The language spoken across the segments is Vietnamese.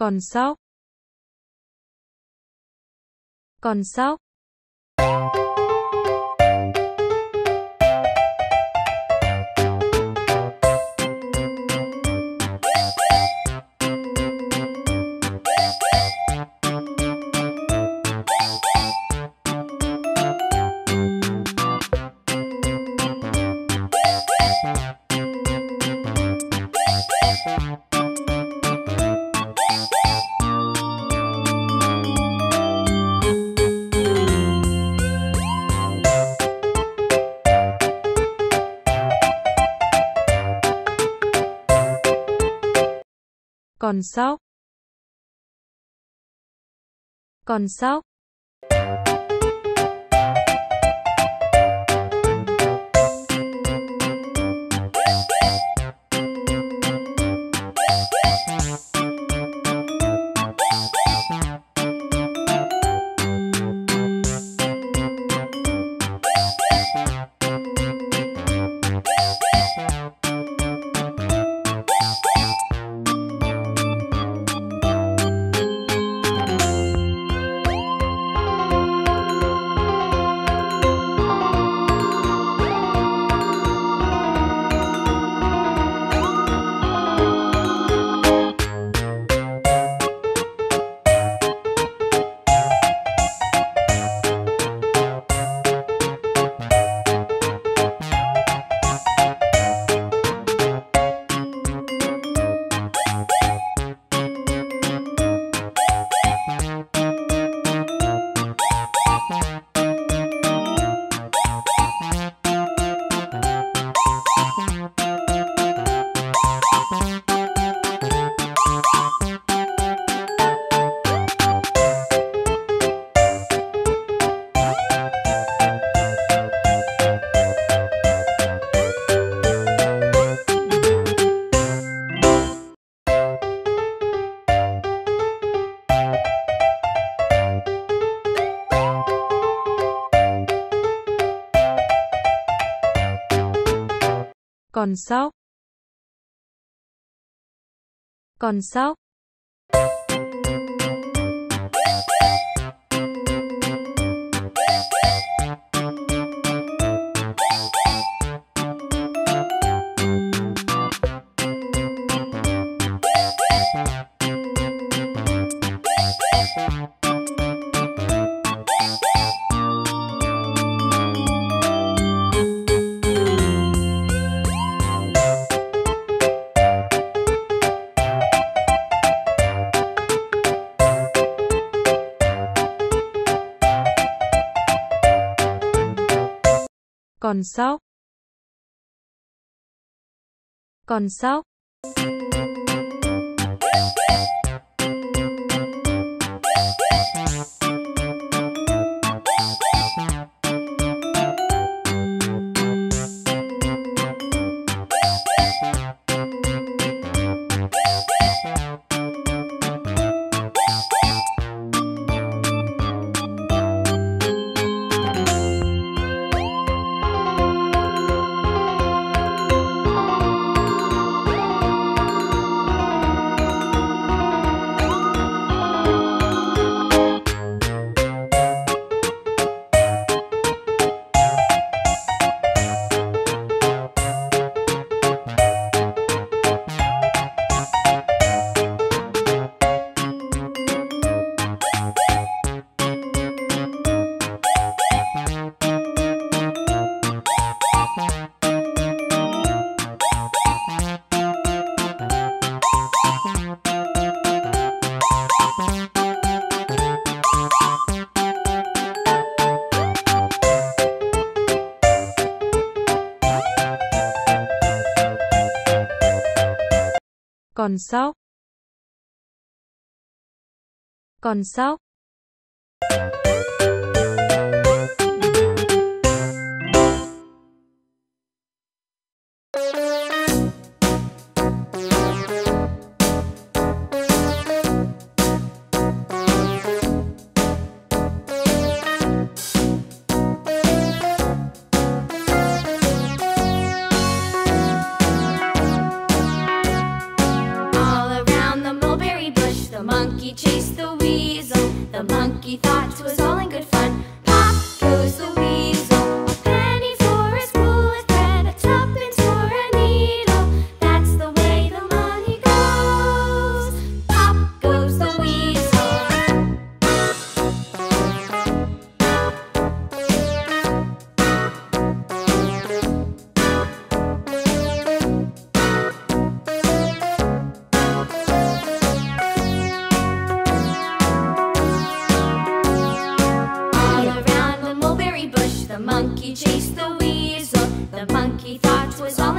Còn sóc. Còn sóc. Còn sóc. Còn sóc. Sóc. Còn sóc. Còn sóc. Còn sóc. Còn sóc. Còn sóc. chased the weasel. The monkey thought weasel. The monkey thought was all.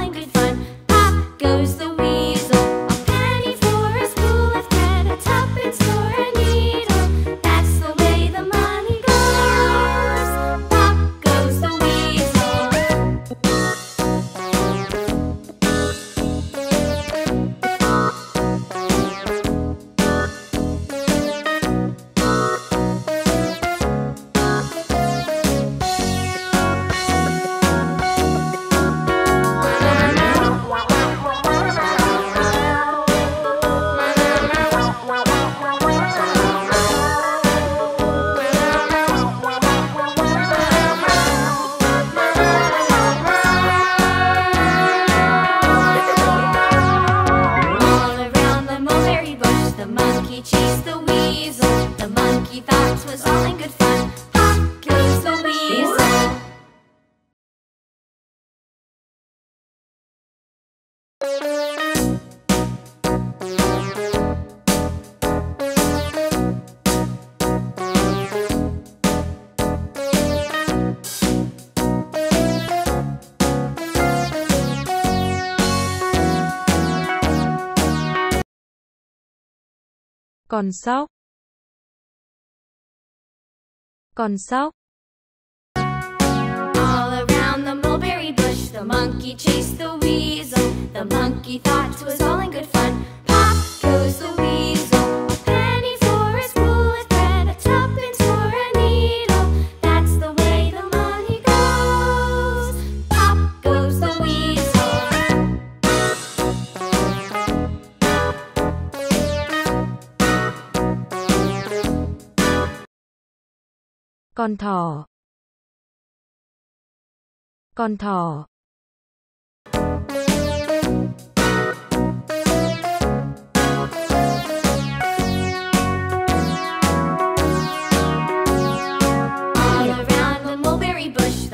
Còn sóc. Còn sóc. All around the mulberry bush, the monkey chased the weasel. The monkey thought it was all in Con thỏ. Con thỏ.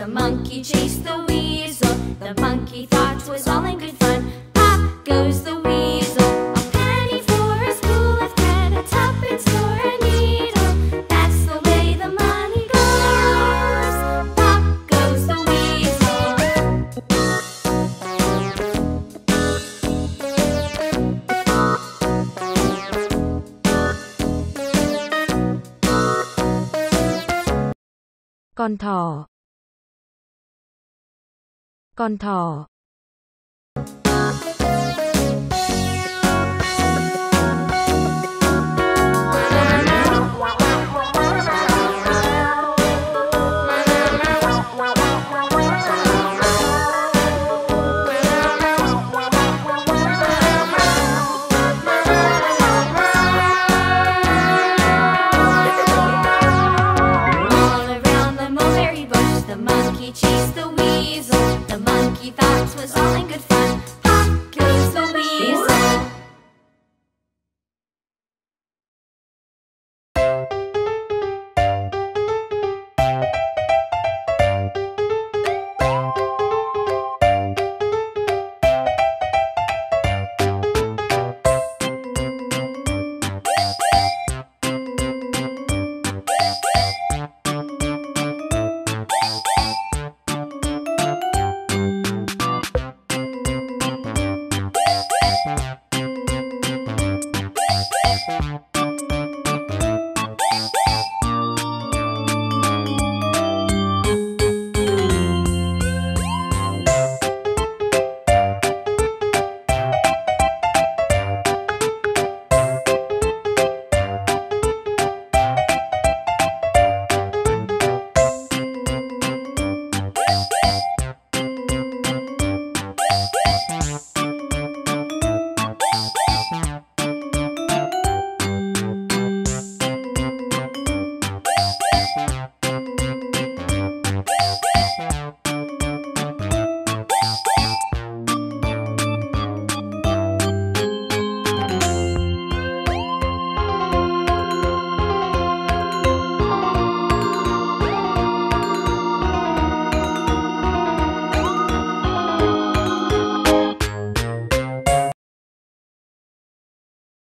monkey chased the weasel. The monkey thought it was all in good fun. con thỏ. Con thỏ.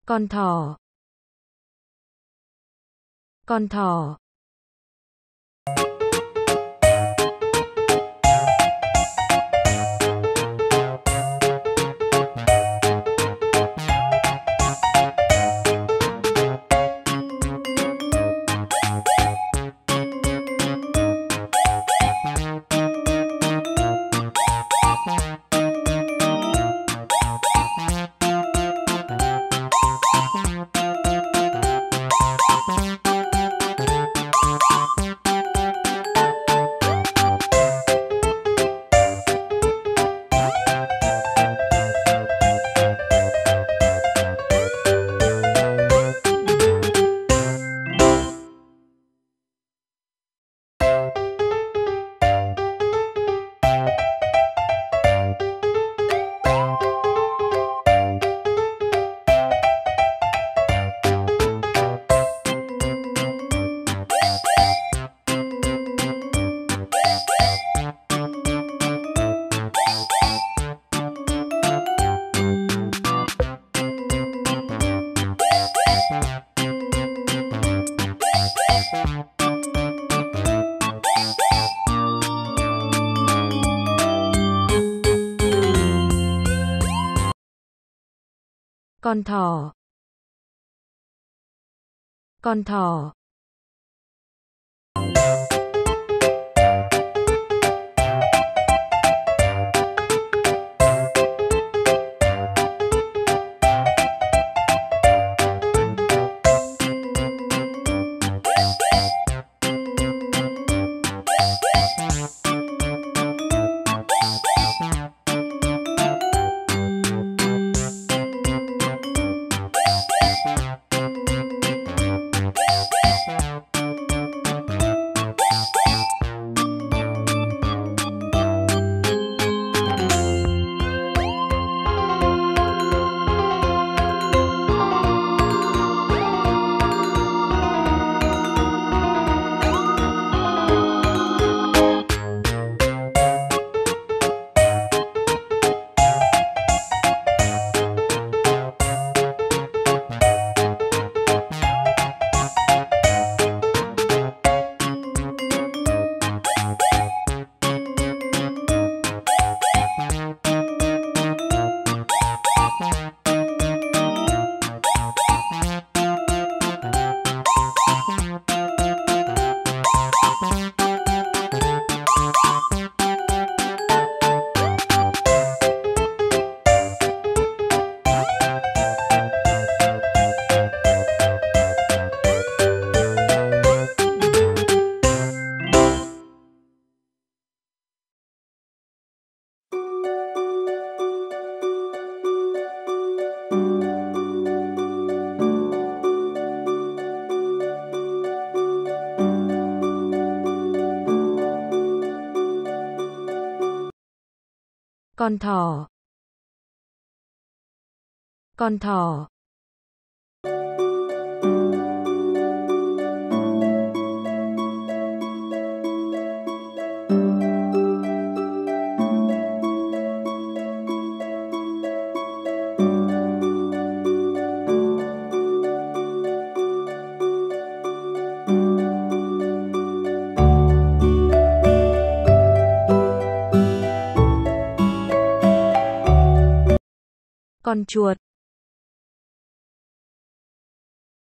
Con thỏ. Con thỏ. Con thỏ. Con thỏ. Con thỏ. con thỏ. Con chuột.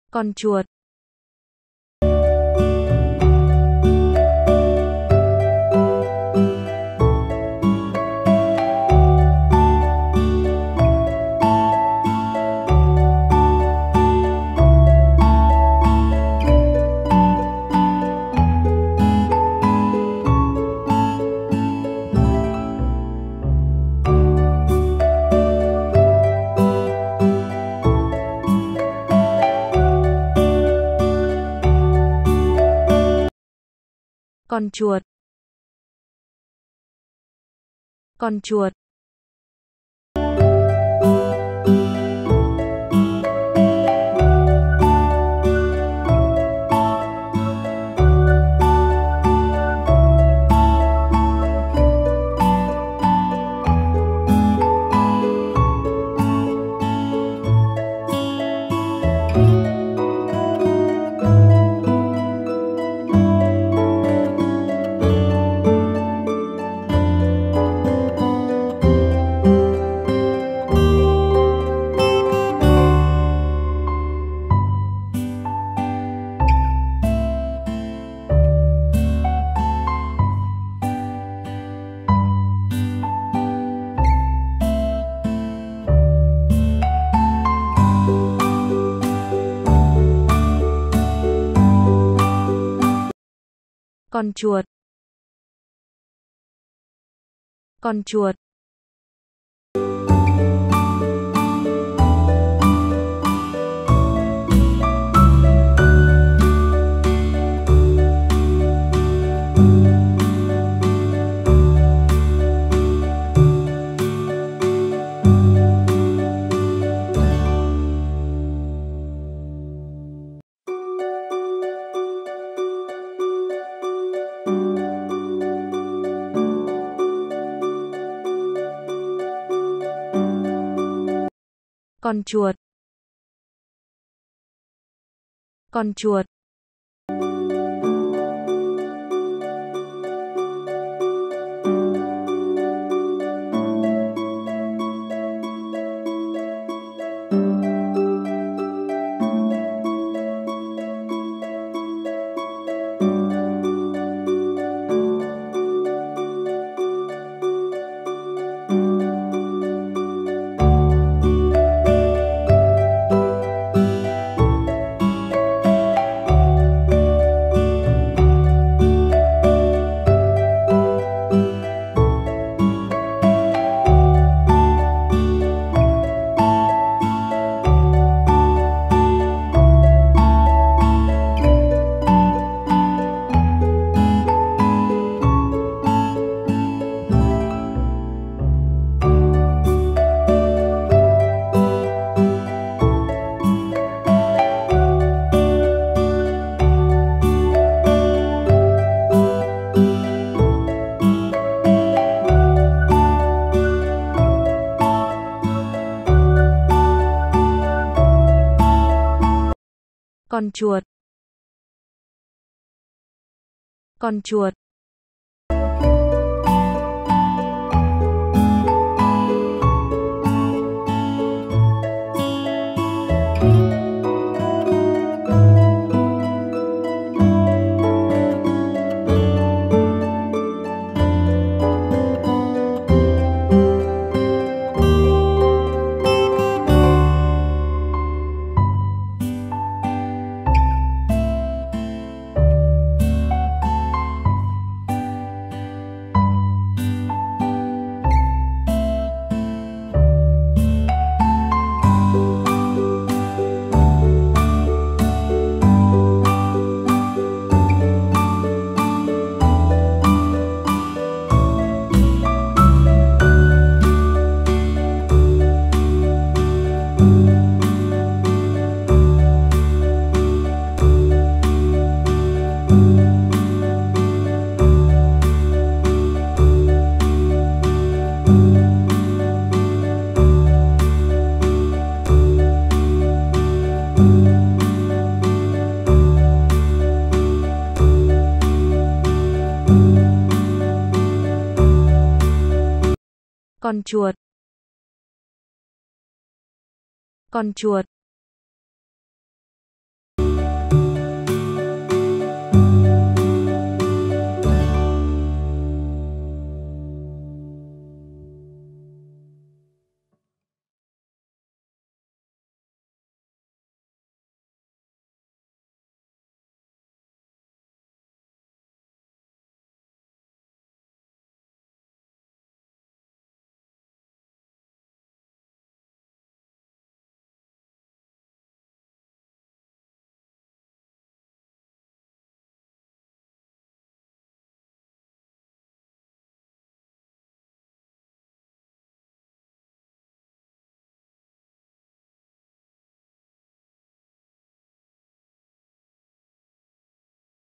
Con chuột. Con chuột. Con chuột. Con chuột. Con chuột. Con chuột. Con chuột. Con chuột. Con chuột. Con chuột. Con chuột.